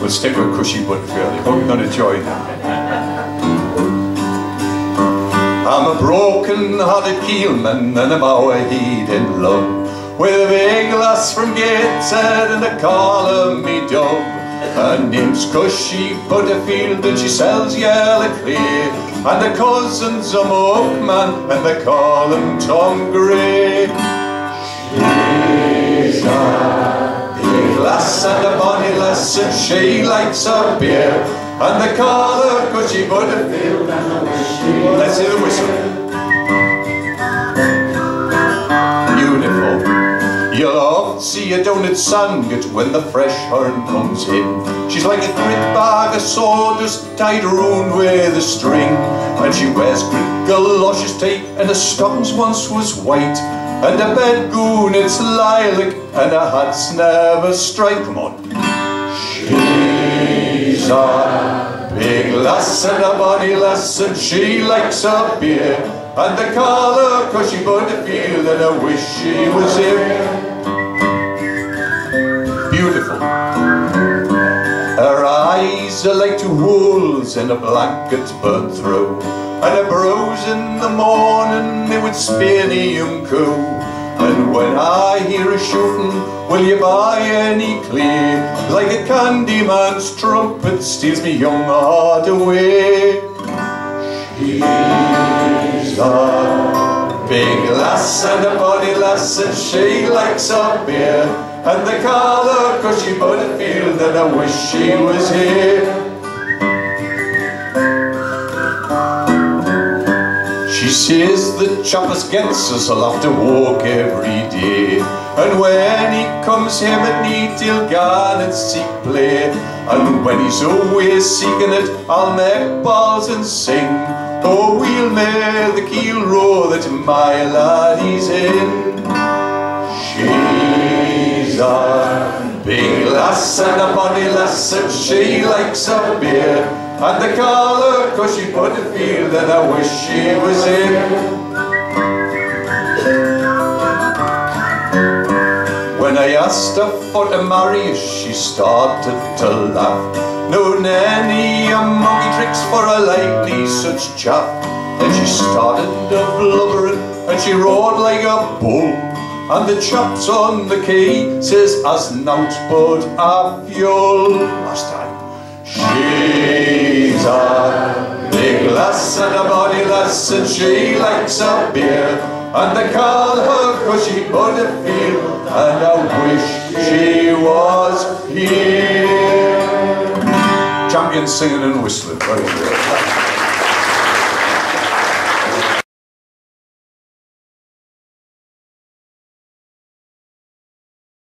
We'll stick with Cushie Butterfield. You're going to join them. I'm a broken-hearted keelman and I'm our heat in love With a big lass from Gateshead and a call of me dog Her name's Cushie Butterfield and she sells yellow clay And the cousins are Mookman and they call him Tom Gray She's a big lass and a and she likes her beer. And they call her Cushie Butterfield Let's hear the whistle. Beautiful You'll often see down at Sandgate when the fresh horn comes in. She's like a great bag of sawdust tied round with a string. And she wears great galoshes tight and her stockings once was white. And her bed goon it's lilac and her hat's never straight Come on She's a big lass and a bonny lass and she likes a beer And the they call her Cushie Butterfield and I wish she was here Beautiful. Her eyes are like two holes in a blanket burnt through And her brows in the morning they would spear the young cow and when I hear a shooting, will you buy any clay? Like a candyman's trumpet steals me young heart away. She's a big lass and a body lass and she likes her beer. And they call her Cushie Butterfield and I wish she was here. She says the choppers gets us, have to walk every day. And when he comes home at night, he'll go and seek play. And when he's away seeking it, I'll make balls and sing. Oh, we'll make the keel row that my laddie's in. She's a big lass and a bonny lass, and she likes her beer. And they she put Cushie Butterfield that I wish she was here When I asked her for to marry she started to laugh. No nanny a monkey tricks for a likely such chap Then she started to blubbering and she roared like a bull. And the chaps on the quay says as nought but a fuel Last time She's a big lass and a body lass and she likes a beer. And they call her Cushie Butterfield and I wish she was here. Champion singing and whistling, very good.